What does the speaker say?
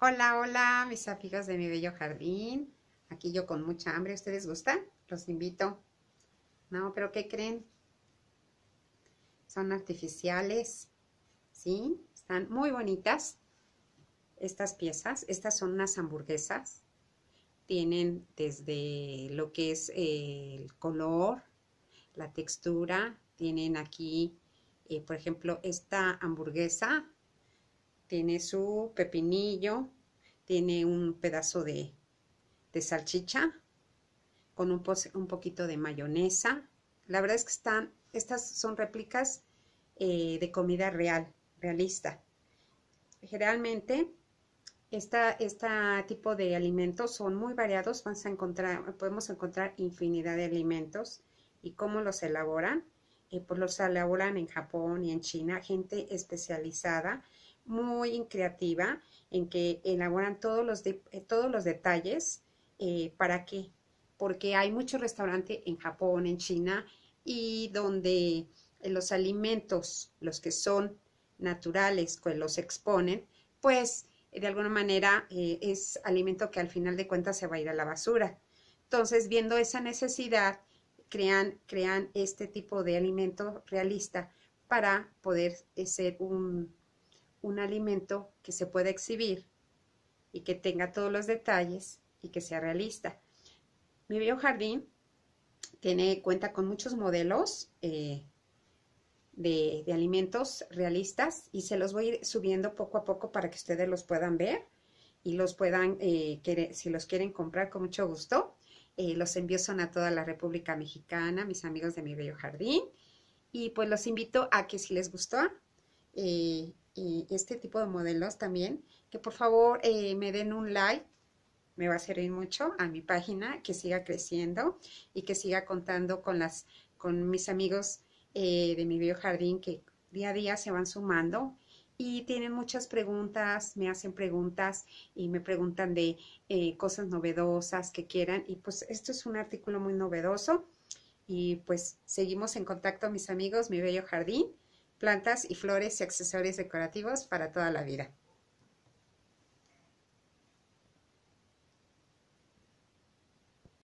Hola, hola, mis amigos de mi bello jardín. Aquí yo con mucha hambre. ¿Ustedes gustan? Los invito. No, pero ¿qué creen? Son artificiales. ¿Sí? Están muy bonitas. Estas piezas. Estas son unas hamburguesas. Tienen desde lo que es el color, la textura. Tienen aquí, eh, por ejemplo, esta hamburguesa tiene su pepinillo, tiene un pedazo de, salchicha con un, un, poquito de mayonesa. La verdad es que están, estas son réplicas eh, de comida real, realista. Generalmente, esta, este tipo de alimentos son muy variados. Vamos a encontrar, podemos encontrar infinidad de alimentos y cómo los elaboran. Eh, pues los elaboran en Japón y en China, gente especializada muy creativa en que elaboran todos los, de, eh, todos los detalles. Eh, ¿Para qué? Porque hay muchos restaurantes en Japón, en China, y donde eh, los alimentos, los que son naturales, pues los exponen, pues de alguna manera es alimento que al final de cuentas se va a ir a la basura. Entonces, viendo esa necesidad, crean, crean este tipo de alimento realista para poder ser un, un alimento que se pueda exhibir y que tenga todos los detalles y que sea realista. Mi biojardín tiene cuenta con muchos modelos eh, de, alimentos realistas y se los voy a ir subiendo poco a poco para que ustedes los puedan ver y los puedan, eh, si los quieren comprar con mucho gusto. Eh, los envíos son a toda la República Mexicana, mis amigos de mi bello jardín. Y pues los invito a que si les gustó, este tipo de modelos también, que por favor eh, me den un like, me va a servir mucho a mi página, que siga creciendo y que siga contando con, las, con mis amigos eh, de mi biojardín que día a día se van sumando y tienen muchas preguntas, me hacen preguntas y me preguntan de eh, cosas novedosas que quieran. Y pues esto es un artículo muy novedoso y pues seguimos en contacto mis amigos, mi bello jardín plantas y flores y accesorios decorativos para toda la vida.